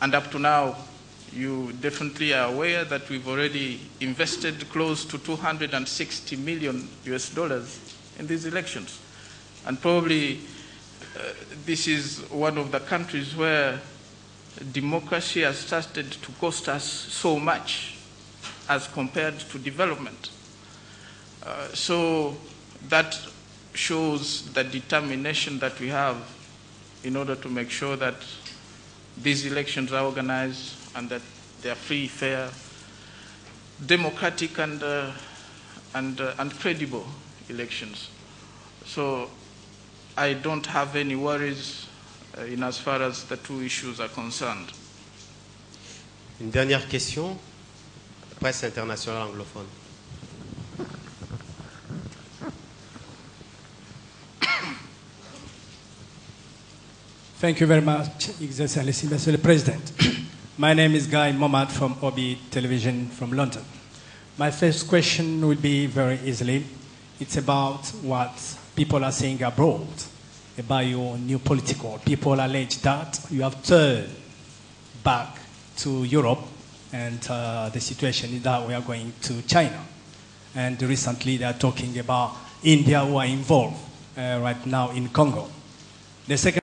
And up to now, you definitely are aware that we've already invested close to 260 million US dollars in these elections. And probably uh, this is one of the countries where democracy has started to cost us so much as compared to development. Uh, so that shows the determination that we have in order to make sure that these elections are organized and that they are free, fair, democratic, and, uh, and, uh, and credible elections. So I don't have any worries uh, in as far as the two issues are concerned. Une dernière question, presse internationale anglophone. Thank you very much, Excellency, Mr. President. My name is Guy Momad from Obi Television from London. My first question will be very easily. It's about what people are saying abroad about your new political. People allege that you have turned back to Europe and uh, the situation is that we are going to China. And recently they are talking about India who are involved uh, right now in Congo. The second